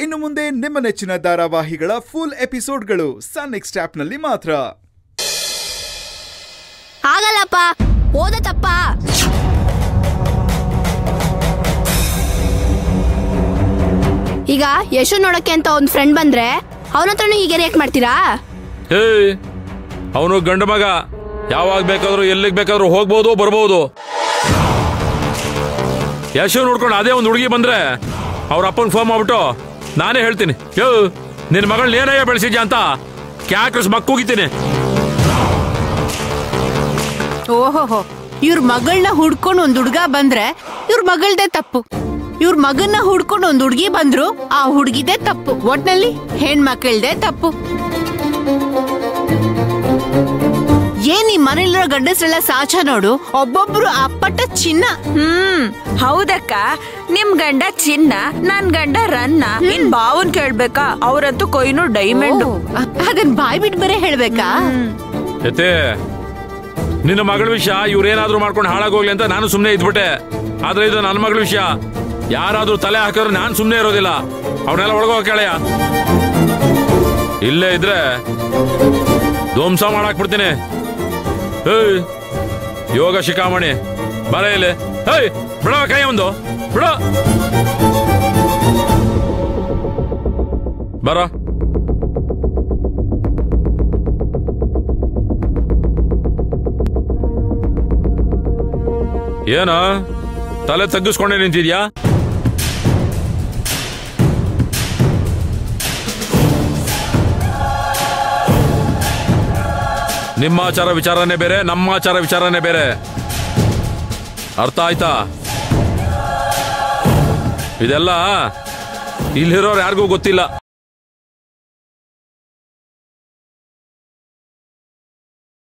ಇನ್ನು ಮುಂದೆ ನಿಮ್ಮ ನೆಚ್ಚಿನ ಧಾರಾವಾಹಿಗಳ ಫುಲ್ ಎಪಿಸೋಡ್ಗಳು ಸನ್ ನೆಕ್ಸ್ಟ್ ಆಪ್ನಲ್ಲಿ ಮಾತ್ರ ಆಗಲ್ಲಪ್ಪ ಓದತ್ತಪ್ಪ ಈಗ ಯಶು ನೋಡಕ್ಕೆ ಅಂತ ಒಂದ್ ಫ್ರೆಂಡ್ ಬಂದ್ರೆ ಅವನ ಹತ್ರನು ಹೀಗೆ ರಿಯಾಕ್ಟ್ ಮಾಡ್ತೀರಾ? ಹೇ ಅವನು ಗಂಡ ಮಗ. ಯಾವಾಗ ಬೇಕಾದ್ರೂ ಎಲ್ಲಿಗೆ ಬೇಕಾದ್ರೂ ಹೋಗ್ಬೋದು ಬರ್ಬೋದು. ಯಶು ನೋಡ್ಕೊಂಡು ಅದೇ ಒಂದು ಹುಡುಗಿ ಬಂದ್ರೆ ಅವ್ರ ಅಪ್ಪನ ಫೋನ್ ಮಾಡ್ಬಿಟ್ಟು ನಾನೇ ಹೇಳ್ತೀನಿ. ಯೋ ನಿನ್ನ ಮಗಳನ್ನ ಏನಯ್ಯ ಬೆಳೆಸಿದ್ಯಾ ಅಂತ ಕ್ಯಾಕ್ರಸ್ ಮಕ್ಕೂಗಿತೀನಿ ಓಹೋಹೋ, ಇವ್ರ ಮಗಳನ್ನ ಹುಡ್ಕೊಂಡು ಒಂದ್ ಹುಡ್ಗ ಬಂದ್ರೆ ಇವ್ರ ಮಗಳ್ದೇ ತಪ್ಪು. ಇವ್ರ ಮಗನ್ನ ಹುಡ್ಕೊಂಡು ಒಂದ್ ಹುಡ್ಗಿ ಬಂದ್ರು ಆ ಹುಡ್ಗಿದೇ ತಪ್ಪು. ಒಟ್ನಲ್ಲಿ ಹೆಣ್ಮಕ್ಳದೇ ತಪ್ಪು. ಏನ್ ಈ ಮನೇಲಿರೋ ಗಂಡಸ್ರೆಲ್ಲ ಸಾಚ ನೋಡು. ಒಬ್ಬೊಬ್ರು ಅಪ್ಪಟ ಚಿನ್ನ. ಹ್ಮ್ ಹೌದಕ್ಕ. ನಿಮ್ ಗಂಡ ಚಿನ್ನ ನನ್ ಗಂಡ ರನ್ನ. ನಿನ್ ಬಾವನ್ ಕೇಳ್ಬೇಕಾ? ಅವ್ರಂತೂ ಕೊಯ್ನು ಡೈಮಂಡ್. ಅದನ್ ಬಾಯ್ ಬಿಟ್ ಬೇರೆ ಹೇಳ್ಬೇಕಾ? ಜೊತೆ ನಿನ್ನ ಮಗಳ ವಿಷಯ ಇವ್ರೇನಾದ್ರೂ ಮಾಡ್ಕೊಂಡು ಹಾಳಾಗೋಗ್ಲಿ ಅಂತ ನಾನು ಸುಮ್ಮನೆ ಇದ್ಬಿಟ್ಟೆ. ಆದ್ರೆ ಇದು ನನ್ನ ಮಗಳ ವಿಷಯ. ಯಾರಾದ್ರೂ ತಲೆ ಹಾಕಿದ್ರೆ ನಾನು ಸುಮ್ಮನೆ ಇರೋದಿಲ್ಲ. ಅವನ್ನೆಲ್ಲ ಒಳಗೋಗ ಕೇಳಯ ಇಲ್ಲೇ ಇದ್ರೆ ಧ್ವಂಸ ಮಾಡಾಕ್ಬಿಡ್ತೀನಿ. ಏಯ್, ಯೋಗ ಶಿಖಾಮಣಿ, ಬರ ಇಲ್ಲಿ. ಹೇಯ್ ಬಿಡ ಕೈ ಒಂದು, ಬಿಡ. ಬರ. ಏನ? ತಲೆ ತಗ್ಗಿಸ್ಕೊಂಡೆ ನಿಂತಿದ್ಯಾ? ನಿಮ್ಮ ಆಚಾರ ವಿಚಾರನೆ ಬೇರೆ ನಮ್ಮ ಆಚಾರ ವಿಚಾರನೆ ಬೇರೆ. ಅರ್ಥ ಆಯ್ತಾ? ಇದೆಲ್ಲ ಇಲ್ಲಿರೋರು ಯಾರಿಗೂ ಗೊತ್ತಿಲ್ಲ.